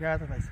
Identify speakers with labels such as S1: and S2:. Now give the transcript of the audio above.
S1: Obrigado, rapaz.